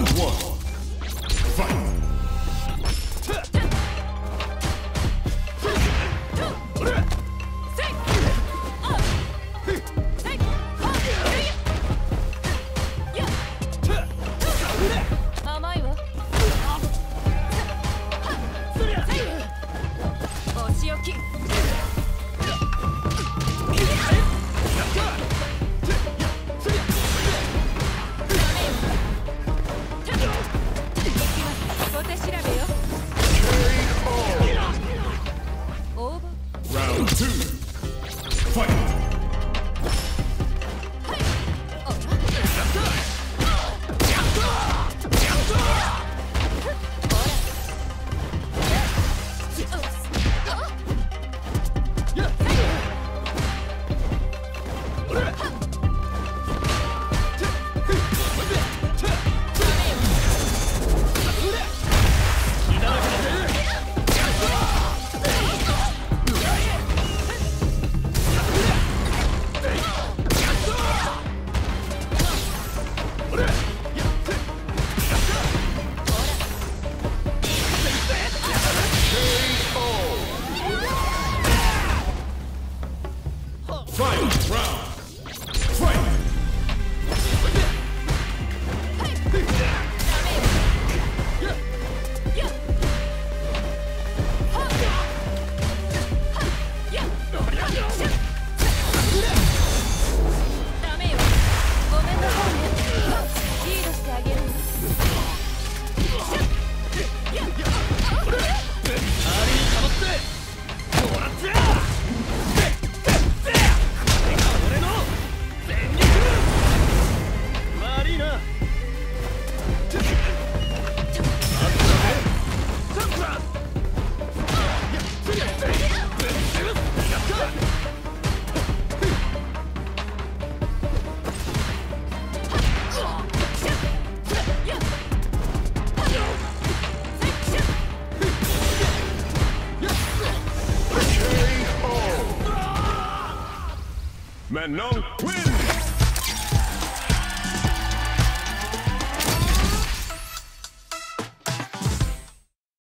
One. Two. Fight. Menon win!